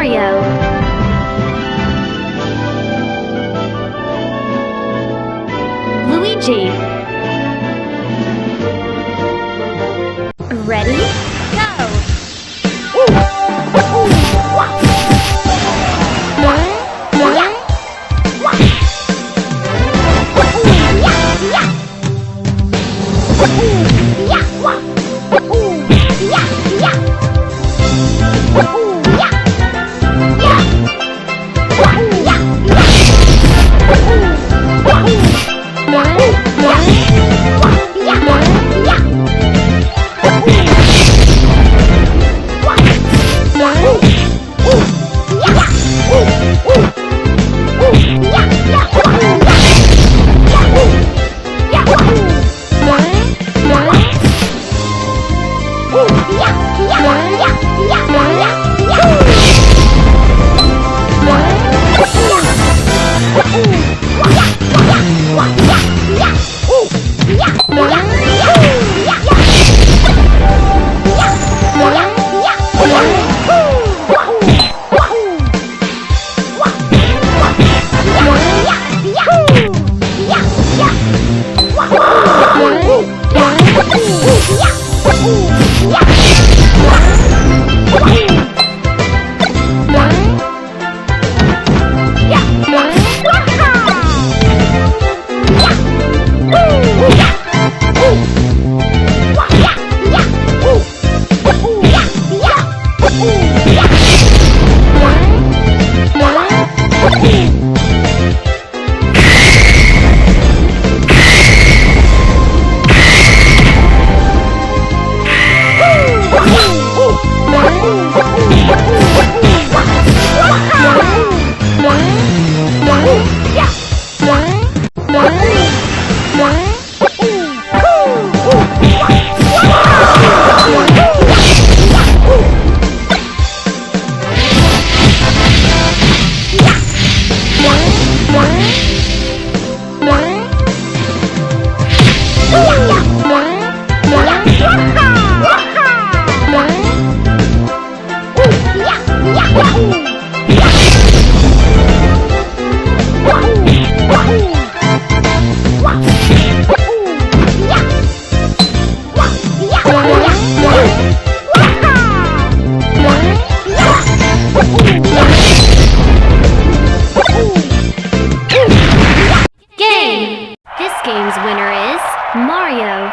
Mario. Luigi. Ready? Go! Yeah! Yeah! Thank.